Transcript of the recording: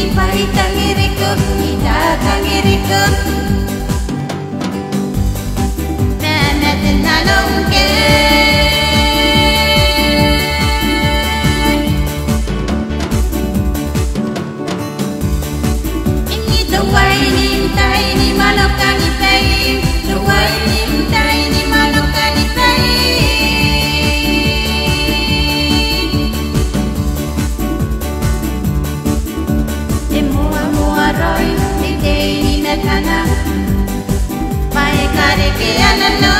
Kita tangirikum, kita tangirikum My and no